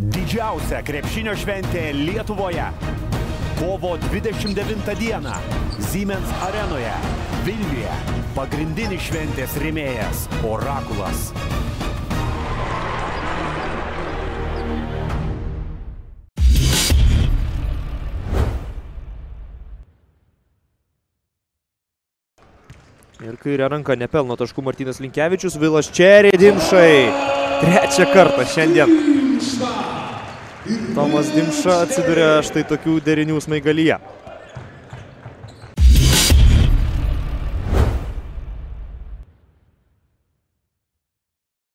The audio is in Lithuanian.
Didžiausia krepšinio šventė Lietuvoje. Kovo 29 dieną Siemens arenoje Vilniuje. Pagrindinis šventės rėmėjas Orakulas. Ir kairė ranka nepelno taškų Martynas Linkevičius, Vilas Čerė, Dimšai. Trečią kartą šiandien. Tomas Dimša atsiduria štai tokių derinių smaigalyje.